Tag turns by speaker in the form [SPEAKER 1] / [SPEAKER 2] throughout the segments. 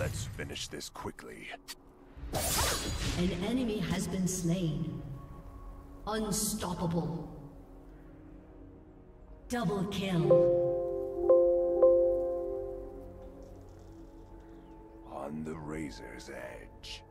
[SPEAKER 1] Let's finish this quickly.
[SPEAKER 2] An enemy has been slain. Unstoppable. Double kill.
[SPEAKER 1] On the razor's edge.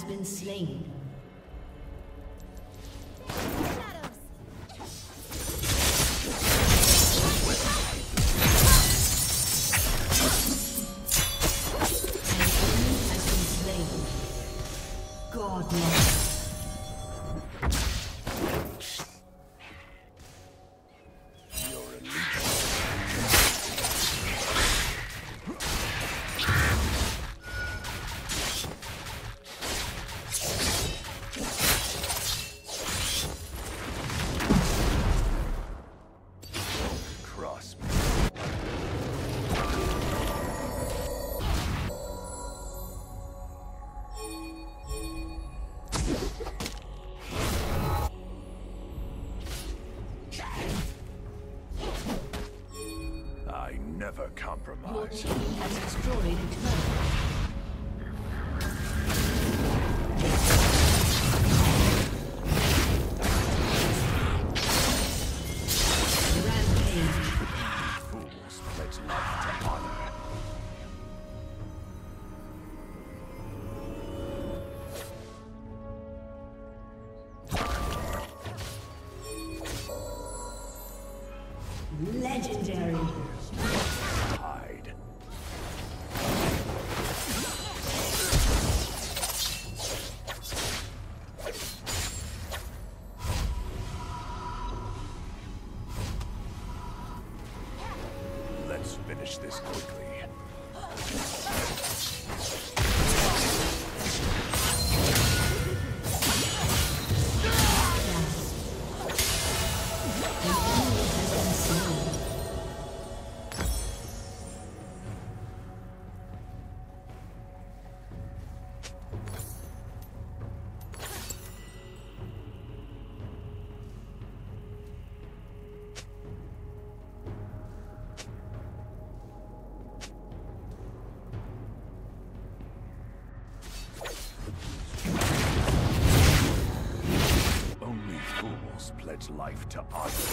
[SPEAKER 2] Has been slain.
[SPEAKER 1] Life to others.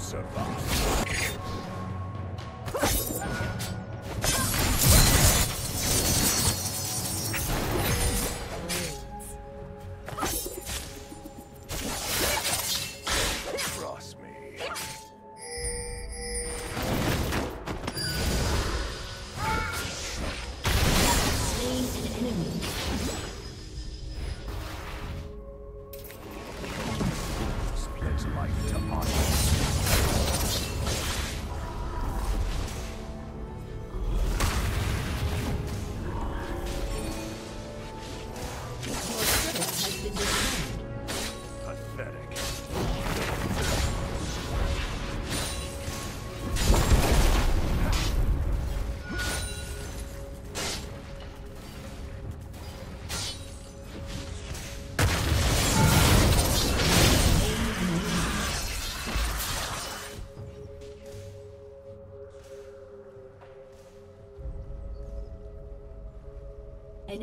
[SPEAKER 2] survive.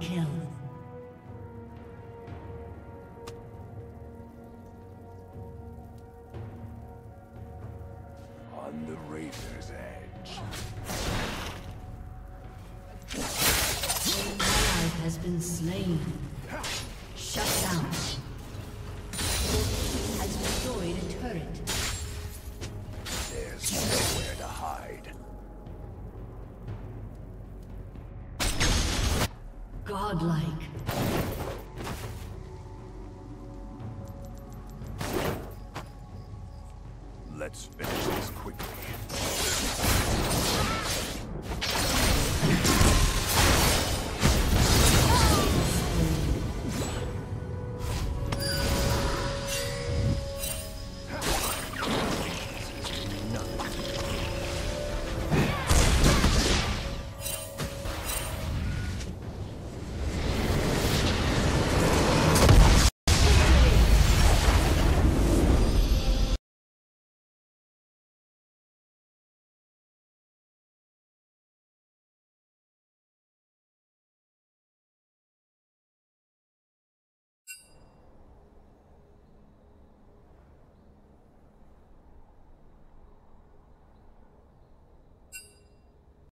[SPEAKER 2] Kill.
[SPEAKER 1] On the razor's edge.
[SPEAKER 2] Ally has been slain.